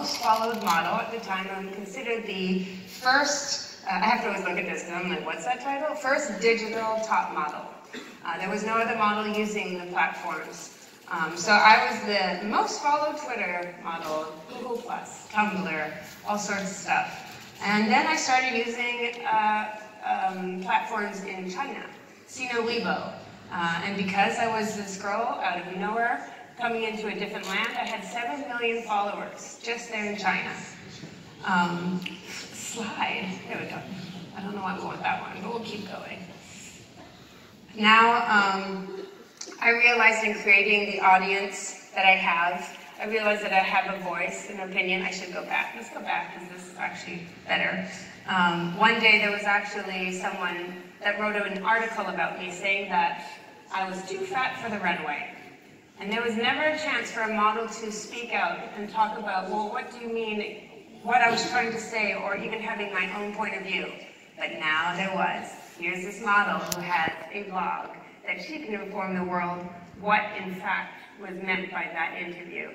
most followed model at the time. I'm considered the first, uh, I have to always look at this because I'm like, what's that title? First digital top model. Uh, there was no other model using the platforms. Um, so I was the most followed Twitter model, Google Plus, Tumblr, all sorts of stuff. And then I started using uh, um, platforms in China, Sina Weibo. Uh, and because I was this girl out of nowhere, coming into a different land, I had 7 million followers just there in China. Um, slide, there we go. I don't know why we want that one, but we'll keep going. Now, um, I realized in creating the audience that I have, I realized that I have a voice, an opinion. I should go back. Let's go back because this is actually better. Um, one day there was actually someone that wrote an article about me saying that I was too fat for the runway. And there was never a chance for a model to speak out and talk about, well, what do you mean, what I was trying to say, or even having my own point of view. But now there was. Here's this model who has a blog that she can inform the world what, in fact, was meant by that interview.